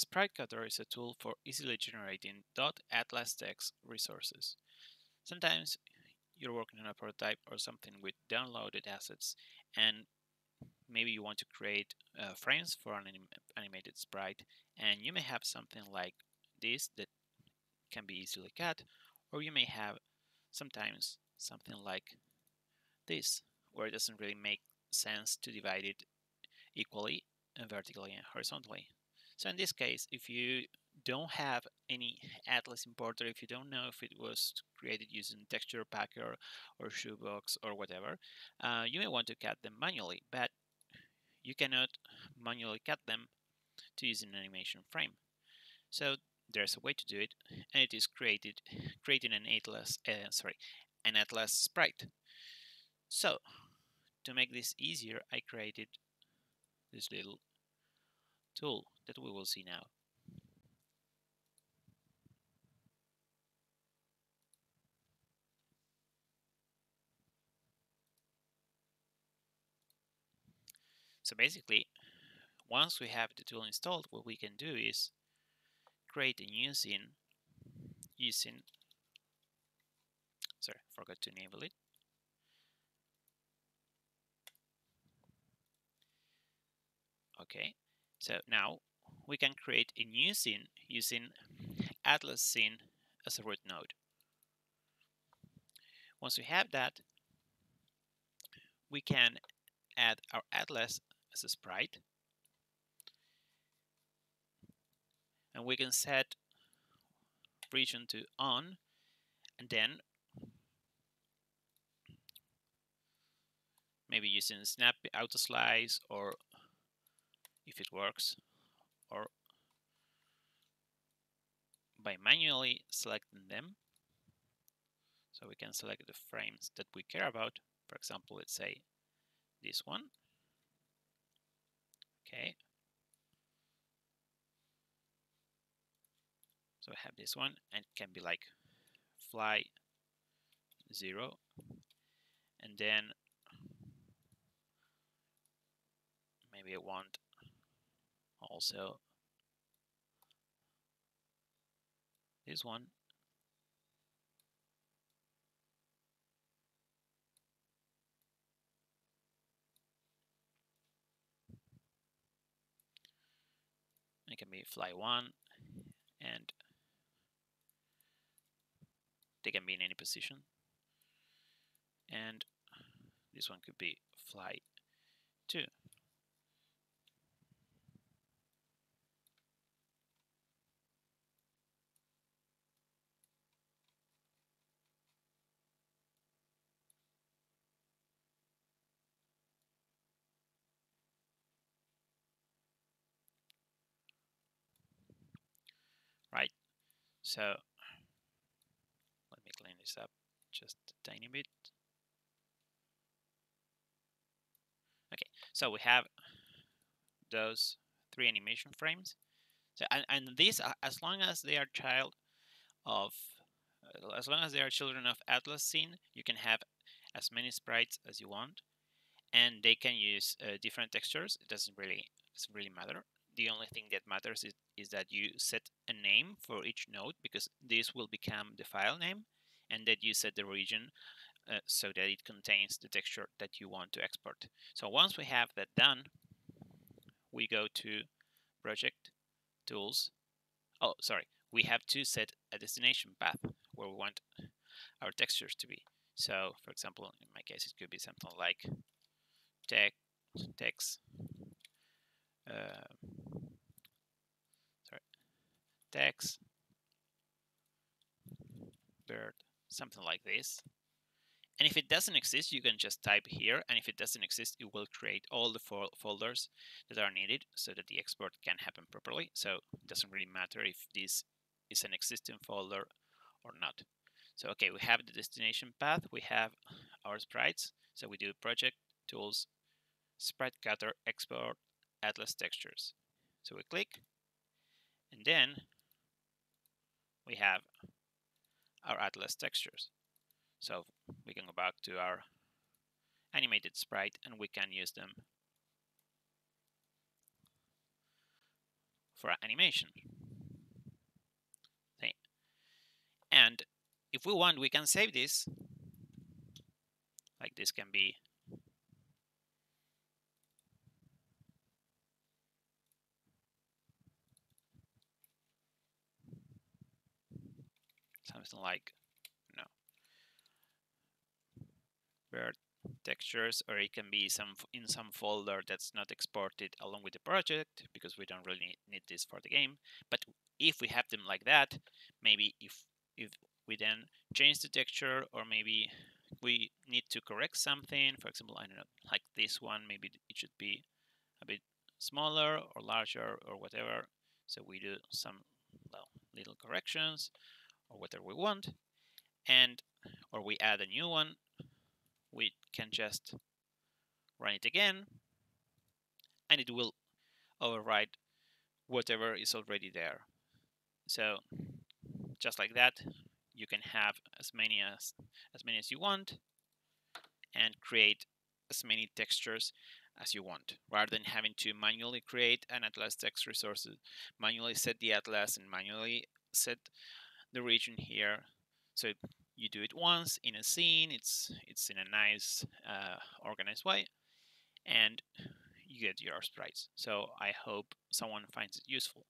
Sprite Cutter is a tool for easily generating .atlas text resources. Sometimes you're working on a prototype or something with downloaded assets and maybe you want to create uh, frames for an anim animated sprite and you may have something like this that can be easily cut or you may have sometimes something like this where it doesn't really make sense to divide it equally and vertically and horizontally. So in this case, if you don't have any Atlas importer, if you don't know if it was created using TexturePacker or shoebox or whatever, uh, you may want to cut them manually, but you cannot manually cut them to use an animation frame. So there's a way to do it, and it is created creating an Atlas, uh, sorry, an Atlas sprite. So to make this easier, I created this little tool that we will see now. So basically, once we have the tool installed, what we can do is create a new scene using, sorry, forgot to enable it. Okay, so now we can create a new scene using Atlas scene as a root node. Once we have that, we can add our Atlas as a sprite. And we can set region to on and then maybe using snap auto slice or if it works or by manually selecting them. So we can select the frames that we care about. For example let's say this one. Okay. So I have this one and it can be like fly zero. And then maybe I want also this one. It can be fly one and they can be in any position. And this one could be fly 2 So let me clean this up just a tiny bit. Okay, so we have those three animation frames. So and, and these, as long as they are child of, uh, as long as they are children of Atlas scene, you can have as many sprites as you want, and they can use uh, different textures. It doesn't really doesn't really matter the only thing that matters is, is that you set a name for each node because this will become the file name and that you set the region uh, so that it contains the texture that you want to export. So once we have that done, we go to project tools. Oh, sorry, we have to set a destination path where we want our textures to be. So for example, in my case, it could be something like text, text uh, text, bird, something like this. And if it doesn't exist, you can just type here. And if it doesn't exist, it will create all the fol folders that are needed so that the export can happen properly. So it doesn't really matter if this is an existing folder or not. So, okay, we have the destination path. We have our sprites. So we do project, tools, sprite cutter, export, Atlas textures. So we click, and then we have our Atlas textures. So we can go back to our animated sprite and we can use them for animation. Okay. And if we want, we can save this. Like this can be something like you know textures or it can be some in some folder that's not exported along with the project because we don't really need this for the game. But if we have them like that maybe if if we then change the texture or maybe we need to correct something for example I don't know like this one maybe it should be a bit smaller or larger or whatever. So we do some well, little corrections or whatever we want and or we add a new one we can just run it again and it will override whatever is already there. So just like that you can have as many as as many as you want and create as many textures as you want rather than having to manually create an atlas text resources manually set the atlas and manually set the region here. So you do it once in a scene it's it's in a nice uh, organized way and you get your sprites. So i hope someone finds it useful